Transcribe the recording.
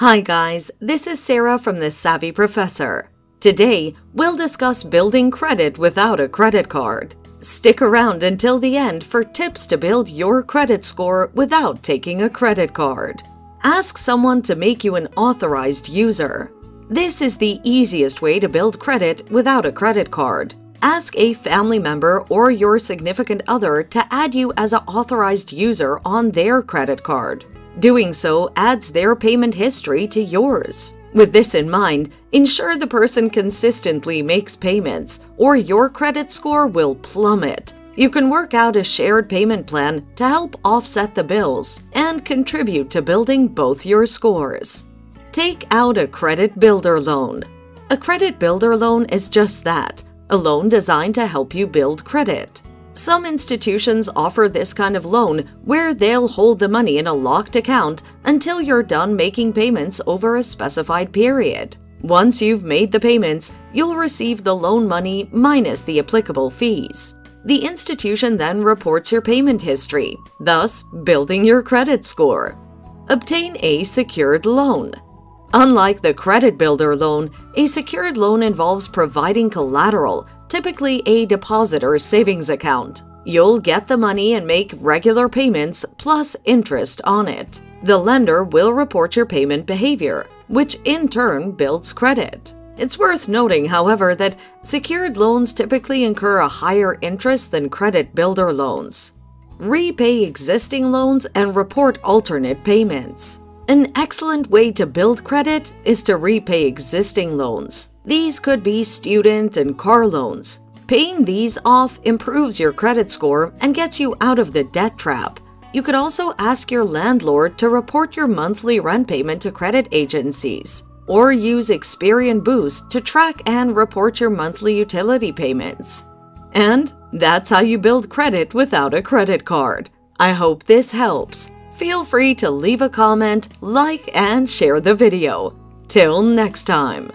Hi guys, this is Sarah from the Savvy Professor. Today, we'll discuss building credit without a credit card. Stick around until the end for tips to build your credit score without taking a credit card. Ask someone to make you an authorized user. This is the easiest way to build credit without a credit card. Ask a family member or your significant other to add you as an authorized user on their credit card. Doing so adds their payment history to yours. With this in mind, ensure the person consistently makes payments, or your credit score will plummet. You can work out a shared payment plan to help offset the bills and contribute to building both your scores. Take out a credit builder loan. A credit builder loan is just that a loan designed to help you build credit. Some institutions offer this kind of loan where they'll hold the money in a locked account until you're done making payments over a specified period. Once you've made the payments, you'll receive the loan money minus the applicable fees. The institution then reports your payment history, thus building your credit score. Obtain a secured loan. Unlike the credit builder loan, a secured loan involves providing collateral typically a deposit or savings account. You'll get the money and make regular payments plus interest on it. The lender will report your payment behavior, which in turn builds credit. It's worth noting, however, that secured loans typically incur a higher interest than credit builder loans. Repay existing loans and report alternate payments. An excellent way to build credit is to repay existing loans. These could be student and car loans. Paying these off improves your credit score and gets you out of the debt trap. You could also ask your landlord to report your monthly rent payment to credit agencies, or use Experian Boost to track and report your monthly utility payments. And that's how you build credit without a credit card. I hope this helps. Feel free to leave a comment, like, and share the video. Till next time.